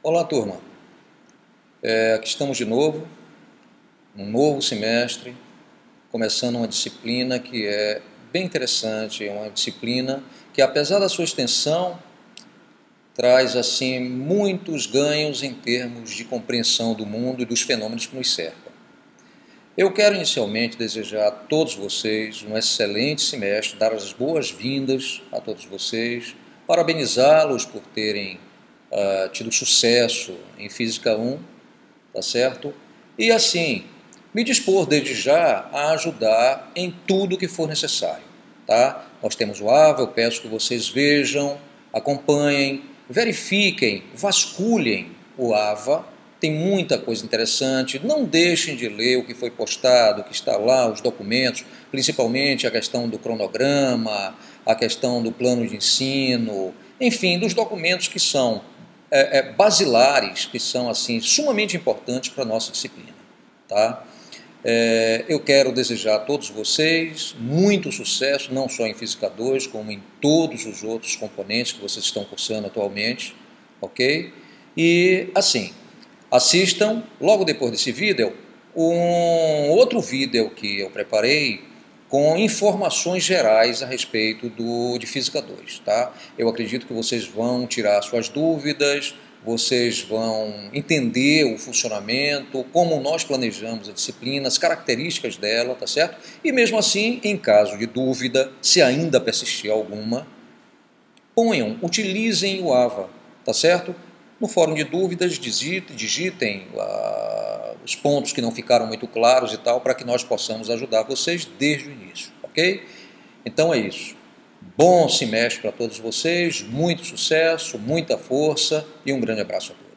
Olá, turma. É, aqui estamos de novo, um novo semestre, começando uma disciplina que é bem interessante, é uma disciplina que, apesar da sua extensão, traz assim muitos ganhos em termos de compreensão do mundo e dos fenômenos que nos cercam. Eu quero inicialmente desejar a todos vocês um excelente semestre, dar as boas-vindas a todos vocês, parabenizá-los por terem uh, tido sucesso em Física 1, tá certo? E assim, me dispor desde já a ajudar em tudo que for necessário, tá? Nós temos o AVA, eu peço que vocês vejam, acompanhem, verifiquem, vasculhem o AVA, tem muita coisa interessante. Não deixem de ler o que foi postado, o que está lá, os documentos, principalmente a questão do cronograma, a questão do plano de ensino, enfim, dos documentos que são é, é, basilares que são assim sumamente importantes para a nossa disciplina. Tá? É, eu quero desejar a todos vocês muito sucesso, não só em Física 2, como em todos os outros componentes que vocês estão cursando atualmente, ok? E assim, assistam logo depois desse vídeo um outro vídeo que eu preparei com informações gerais a respeito do, de Física 2. Tá? Eu acredito que vocês vão tirar suas dúvidas, vocês vão entender o funcionamento, como nós planejamos a disciplina, as características dela, tá certo? E mesmo assim, em caso de dúvida, se ainda persistir alguma, ponham, utilizem o AVA, tá certo? No fórum de dúvidas, digitem, digitem uh, os pontos que não ficaram muito claros e tal, para que nós possamos ajudar vocês desde o início, ok? Então é isso. Bom semestre para todos vocês, muito sucesso, muita força e um grande abraço a todos.